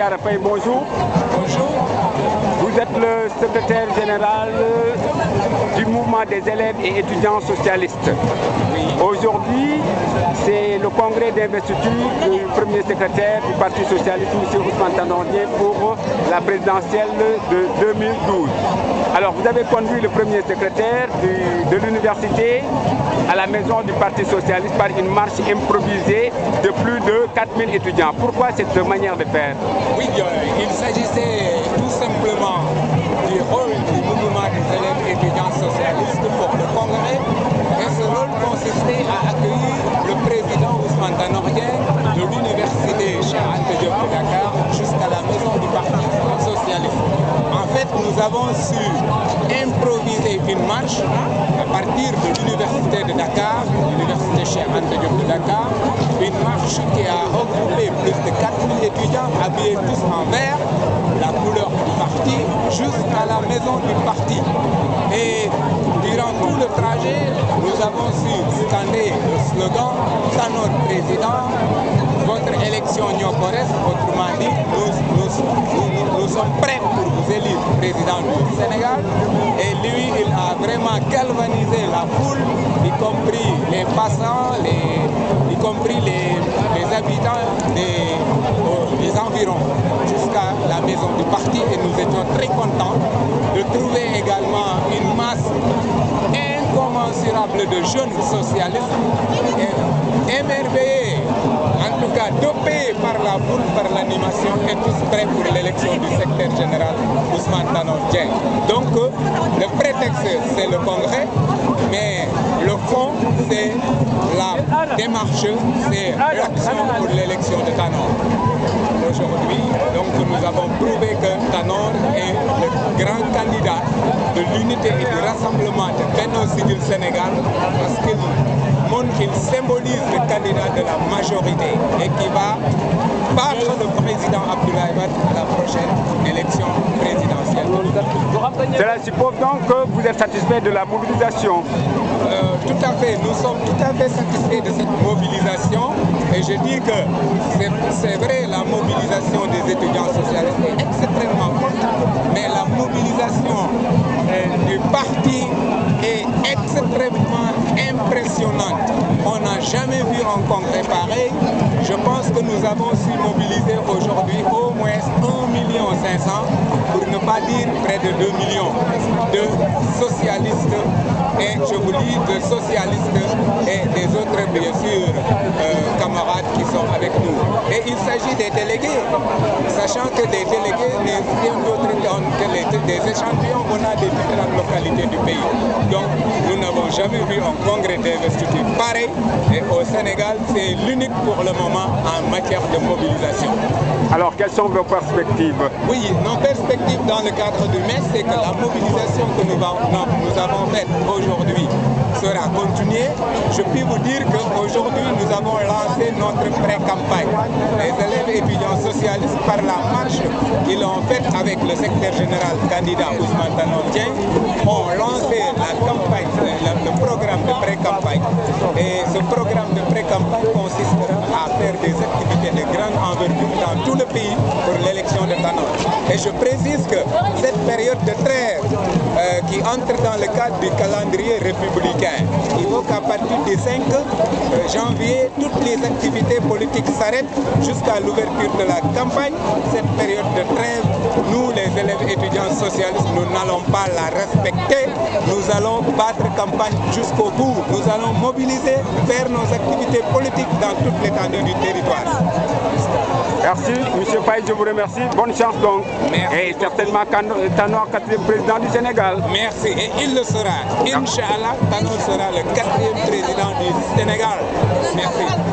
Bonjour. Bonjour. Vous êtes le secrétaire général du mouvement des élèves et étudiants socialistes. Aujourd'hui, c'est le congrès d'investiture du premier secrétaire du Parti socialiste, M. Ousmane Tanordien, pour la présidentielle de 2012. Alors, vous avez conduit le premier secrétaire de l'université à la maison du Parti socialiste par une marche improvisée de plus de 4000 étudiants. Pourquoi cette manière de faire? Oui, euh, il s'agissait su improviser une marche à partir de l'université de Dakar, l'université Anta Diop de Dakar, une marche qui a regroupé plus de 4000 étudiants habillés tous en vert, la couleur du parti, jusqu'à la maison du parti. Et durant tout le trajet, nous avons su scander le slogan Tanor Président, votre élection Nyokores, autrement Et lui, il a vraiment galvanisé la foule, y compris les passants, les- y compris les, habitants des, euh, des environs, jusqu'à la maison du parti. Et nous étions très contents de trouver également une masse incommensurable de jeunes socialistes émerveillés, tout cas dopés par la foule, par l'animation et tous prêts pour l'élection du secrétaire général Ousmane Tanor Dieng. Donc euh, le prétexte c'est le congrès, mais le fond c'est la démarche, c'est l'action pour l'élection de Tanor. Aujourd'hui, donc nous avons prouvé que Tanor est le grand candidat de l'unité et du rassemblement de Benno Sigil Sénégal parce montre qu'il symbolise le candidat de la majorité et qui va battre le président Abdoulaye Wade à la prochaine élection présidentielle. Cela suppose donc que vous êtes satisfait de la mobilisation. Euh, tout à fait, nous sommes tout à fait satisfaits de cette mobilisation et je dis que c'est- c'est vrai, la mobilisation des étudiants socialistes est extrêmement forte, mais la mobilisation euh, du parti est extrêmement impressionnante. On n'a jamais vu un congrès pareil. Je pense que nous avons su mobiliser aujourd'hui au moins 1 million 500, pour ne pas dire près de 2 millions de socialistes et je vous dis de socialistes et des autres bien sûr euh, camarades qui sont avec nous. Et il s'agit des délégués, sachant que des délégués n'est rien d'autre que les- des échantillons venant des différentes localités du pays. Donc nous n'avons jamais vu un congrès d'investiture pareil et au Sénégal c'est l'unique pour le moment en matière de mobilisation. Alors, quelles sont vos perspectives? Oui, nos perspectives dans le cadre du MES, c'est que la mobilisation que nous- nous avons faite aujourd'hui sera continuée. Je puis vous dire qu'aujourd'hui, nous avons lancé notre pré-campagne. Les élèves étudiants socialistes, par la marche qu'ils ont faite avec le secrétaire général candidat Ousmane Tanor grande envergure dans tout le pays pour l'élection de Tanor. Et je précise que cette période de trêve euh, qui entre dans le cadre du calendrier républicain, il faut qu'à partir du 5 euh, janvier, toutes les activités politiques s'arrêtent jusqu'à l'ouverture de la campagne. Cette période de trêve, étudiants socialistes, nous n'allons pas la respecter. Nous allons battre campagne jusqu'au bout. Nous allons mobiliser, faire nos activités politiques dans toute l'étendue du territoire. Merci, Monsieur Faye, je vous remercie. Bonne chance donc. Merci Et certainement Tanor, quatrième président du Sénégal. Merci. Et il le sera. Inch'Allah, Tanor sera le quatrième président du Sénégal. Merci.